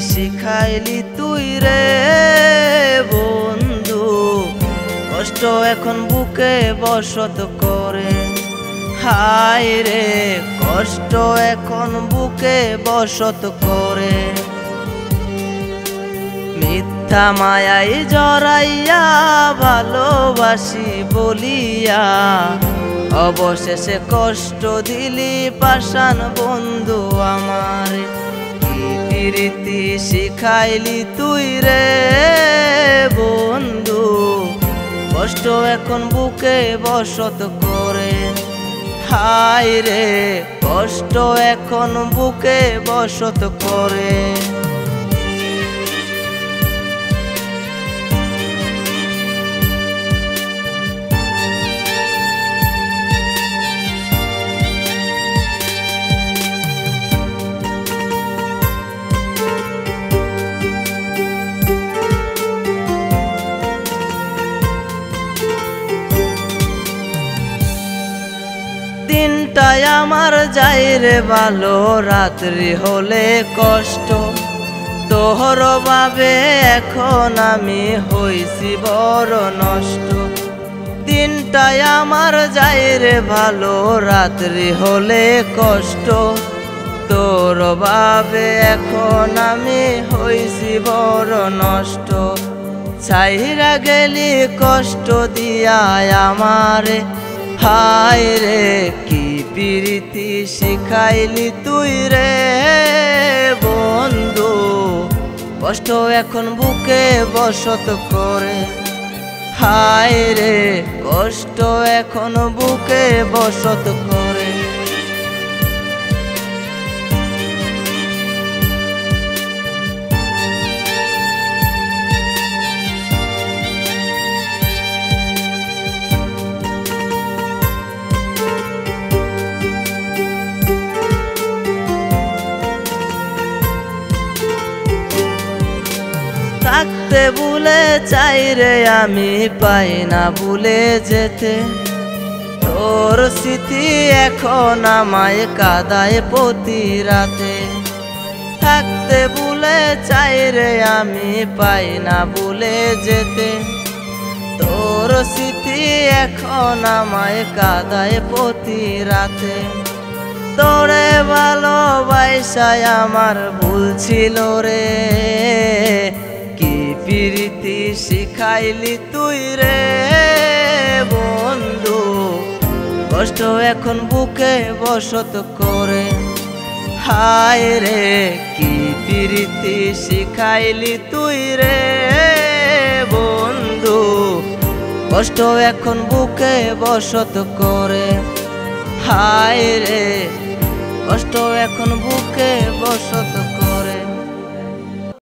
শিখাইলি তুই রে বন্ধু। কষ্ট এখন বুকে বসত করে। হায় রে, কষ্ট এখন বুকে বসত করে। মিথ্যা মায়াই জড়াইয়া ভালোবাসি বলিয়া। অবশেষে কষ্ট দিলি পাষাণ বন্ধু আমার। শিখাইলি তুই রে বন্ধু। কষ্ট এখন বুকে বসত করে। হাই রে, কষ্ট এখন বুকে বসত করে। দিনটাই আমার যাই রে ভালো, রাত্রি হলে কষ্ট। তোহর বাবে এখন আমি হইছি বড় নষ্ট। দিনটাই আমার যাই রে ভালো, রাত্রি হলে কষ্ট। তোর বাবে এখন আমি হইছি বড় নষ্ট। ছাইরা গেলি কষ্ট দিয়া আমারে, হায় রে, কি প্রীতি শিখাইলি তুই রে বন্ধু। কষ্ট এখন বুকে বসত করে। হায় রে, কষ্ট এখন বুকে বসত করে। থাকতে ভুলে চাই রে, আমি পাই না ভুলে যেতে। তোর স্মৃতি এখন আমায় কাদায় প্রতি রাতে। থাকতে ভুলে চাই রে, আমি পাই না ভুলে যেতে। তোর স্মৃতি এখন আমায় কাদায় প্রতি রাতে। তোরে ভালোবাসায় আমার ভুল ছিল রে। শিখাইলি তুই রে বন্ধু। কষ্ট এখন বুকে বসত করে। হায় রে, কি প্রীতি শিখাইলি তুই রে বন্ধু। কষ্ট এখন বুকে বসত করে। হায় রে, কষ্ট এখন বুকে বসত